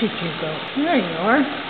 should you go? There you are.